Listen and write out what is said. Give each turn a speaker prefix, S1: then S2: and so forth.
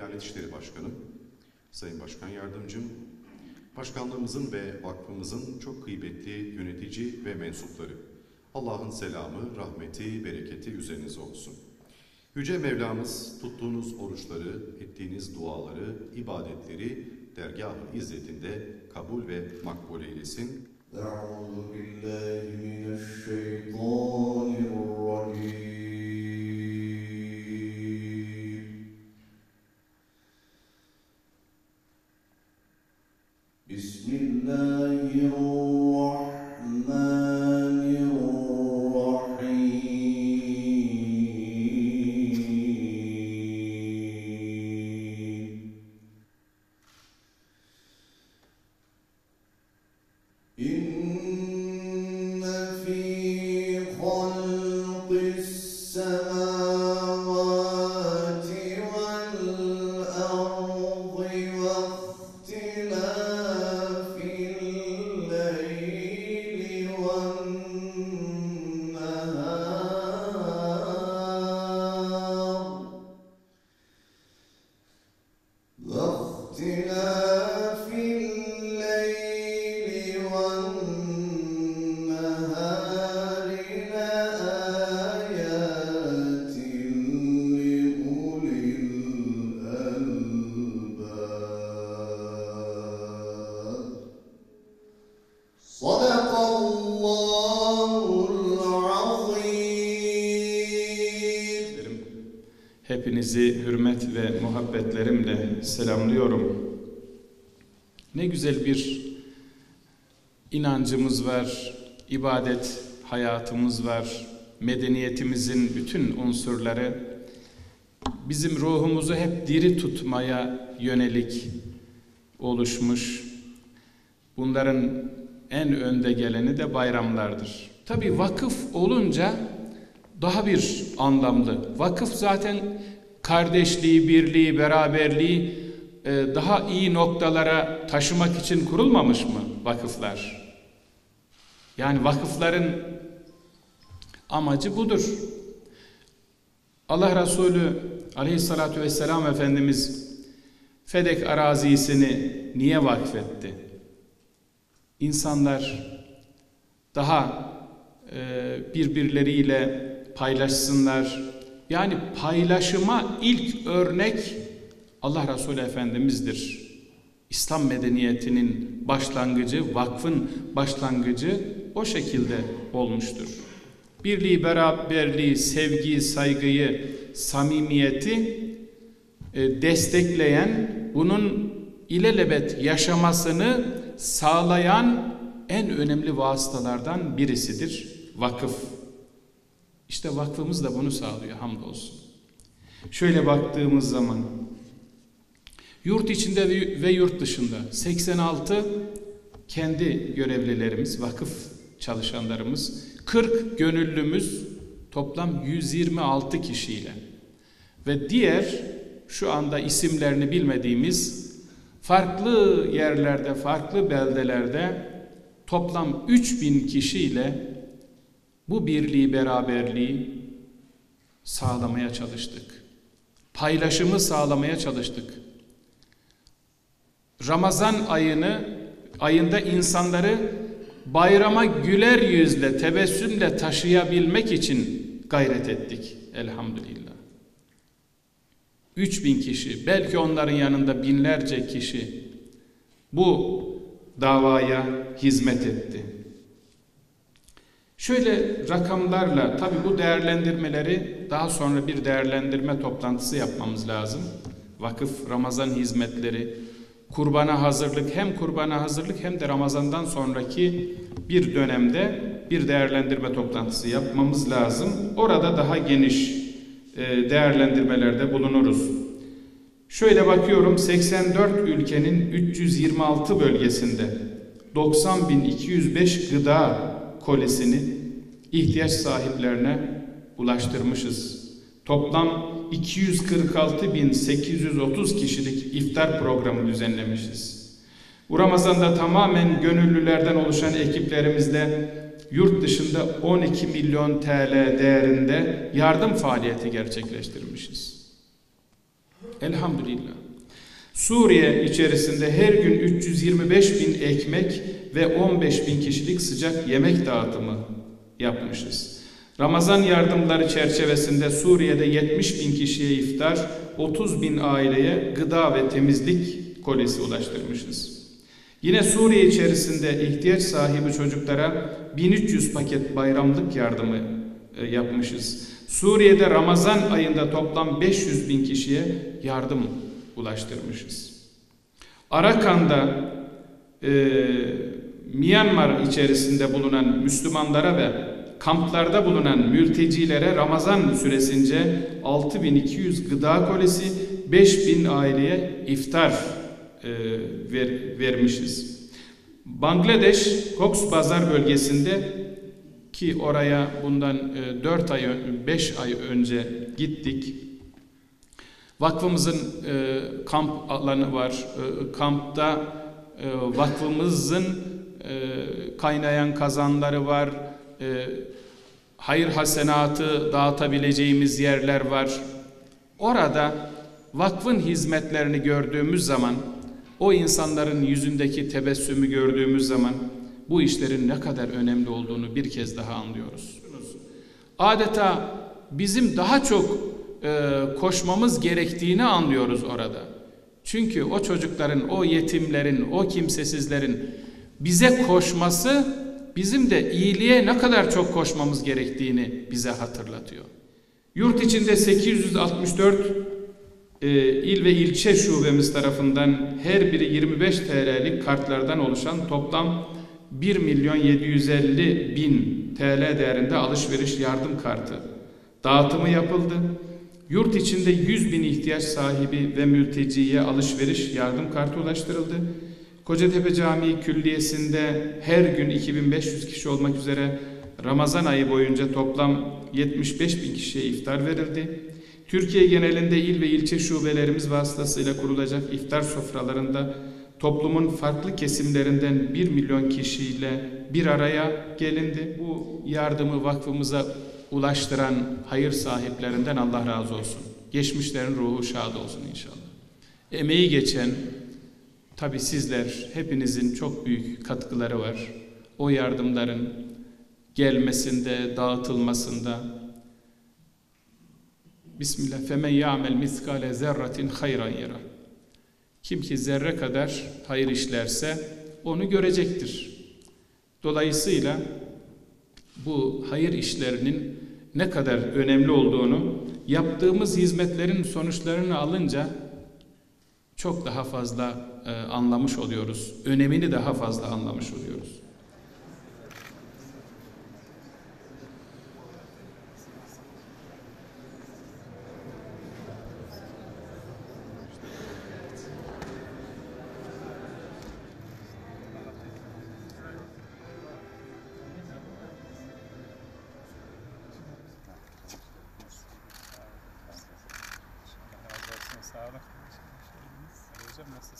S1: Diyanet İşleri Başkanım, Sayın Başkan Yardımcım, başkanlığımızın ve vakfımızın çok kıymetli yönetici ve mensupları. Allah'ın selamı, rahmeti, bereketi üzerinize olsun. Yüce Mevlamız tuttuğunuz oruçları, ettiğiniz duaları, ibadetleri dergah-ı izzetinde kabul ve makbul eylesin.
S2: Euzu. Hepinizi hürmet ve muhabbetlerimle selamlıyorum. Ne güzel bir inancımız var, ibadet hayatımız var, medeniyetimizin bütün unsurları bizim ruhumuzu hep diri tutmaya yönelik oluşmuş. Bunların en önde geleni de bayramlardır. Tabi vakıf olunca daha bir anlamlı. Vakıf zaten kardeşliği, birliği, beraberliği e, daha iyi noktalara taşımak için kurulmamış mı vakıflar? Yani vakıfların amacı budur. Allah Resulü aleyhissalatü vesselam Efendimiz Fedek arazisini niye vakfetti? İnsanlar daha e, birbirleriyle paylaşsınlar. Yani paylaşıma ilk örnek Allah Resulü Efendimiz'dir. İslam medeniyetinin başlangıcı, vakfın başlangıcı o şekilde olmuştur. Birliği, beraberliği, sevgiyi, saygıyı, samimiyeti e, destekleyen, bunun ilelebet yaşamasını sağlayan en önemli vasıtalardan birisidir vakıf. İşte vakfımız da bunu sağlıyor hamdolsun. Şöyle baktığımız zaman yurt içinde ve yurt dışında 86 kendi görevlilerimiz, vakıf çalışanlarımız, 40 gönüllümüz toplam 126 kişiyle ve diğer şu anda isimlerini bilmediğimiz farklı yerlerde, farklı beldelerde toplam 3000 kişiyle bu birliği, beraberliği sağlamaya çalıştık. Paylaşımı sağlamaya çalıştık. Ramazan ayını ayında insanları bayrama güler yüzle, tebessümle taşıyabilmek için gayret ettik elhamdülillah. 3000 kişi, belki onların yanında binlerce kişi bu davaya hizmet etti. Şöyle rakamlarla, tabi bu değerlendirmeleri daha sonra bir değerlendirme toplantısı yapmamız lazım. Vakıf, Ramazan hizmetleri, kurbana hazırlık, hem kurbana hazırlık hem de Ramazan'dan sonraki bir dönemde bir değerlendirme toplantısı yapmamız lazım. Orada daha geniş e, değerlendirmelerde bulunuruz. Şöyle bakıyorum 84 ülkenin 326 bölgesinde 90.205 gıda kolisini ihtiyaç sahiplerine ulaştırmışız. Toplam 246.830 kişilik iftar programı düzenlemişiz. Bu Ramazan'da tamamen gönüllülerden oluşan ekiplerimizle yurt dışında 12 milyon TL değerinde yardım faaliyeti gerçekleştirmişiz. Elhamdülillah. Suriye içerisinde her gün 325 bin ekmek ve 15 bin kişilik sıcak yemek dağıtımı yapmışız. Ramazan yardımları çerçevesinde Suriye'de 70 bin kişiye iftar, 30 bin aileye gıda ve temizlik kolisi ulaştırmışız. Yine Suriye içerisinde ihtiyaç sahibi çocuklara 1300 paket bayramlık yardımı e, yapmışız. Suriye'de Ramazan ayında toplam 500 bin kişiye yardım ulaştırmışız. Arakan'da e, Myanmar içerisinde bulunan Müslümanlara ve kamplarda bulunan mültecilere Ramazan süresince 6200 gıda kolisi 5000 aileye iftar e, ver, vermişiz. Bangladeş Cox Bazar bölgesinde ki oraya bundan e, 4 ay 5 ay önce gittik. Vakfımızın e, kamp alanı var. E, kampta e, vakfımızın kaynayan kazanları var. E, hayır hasenatı dağıtabileceğimiz yerler var. Orada vakfın hizmetlerini gördüğümüz zaman, o insanların yüzündeki tebessümü gördüğümüz zaman bu işlerin ne kadar önemli olduğunu bir kez daha anlıyoruz. Adeta bizim daha çok e, koşmamız gerektiğini anlıyoruz orada. Çünkü o çocukların, o yetimlerin, o kimsesizlerin bize koşması bizim de iyiliğe ne kadar çok koşmamız gerektiğini bize hatırlatıyor. Yurt içinde 864 e, il ve ilçe şubemiz tarafından her biri 25 TL'lik kartlardan oluşan toplam 1 milyon 750 bin TL değerinde alışveriş yardım kartı dağıtımı yapıldı. Yurt içinde 100 bin ihtiyaç sahibi ve mülteciye alışveriş yardım kartı ulaştırıldı. Kocatepe Camii Külliyesi'nde her gün 2500 kişi olmak üzere Ramazan ayı boyunca toplam 75 bin kişiye iftar verildi. Türkiye genelinde il ve ilçe şubelerimiz vasıtasıyla kurulacak iftar sofralarında toplumun farklı kesimlerinden 1 milyon kişiyle bir araya gelindi. Bu yardımı vakfımıza ulaştıran hayır sahiplerinden Allah razı olsun. Geçmişlerin ruhu şad olsun inşallah. Emeği geçen tabi sizler hepinizin çok büyük katkıları var. O yardımların gelmesinde, dağıtılmasında. Bismillah. Femen ya'mel miskale zerratin hayran yara. Kim ki zerre kadar hayır işlerse onu görecektir. Dolayısıyla bu hayır işlerinin ne kadar önemli olduğunu yaptığımız hizmetlerin sonuçlarını alınca çok daha fazla e, anlamış oluyoruz. Önemini daha fazla anlamış oluyoruz.
S3: Razı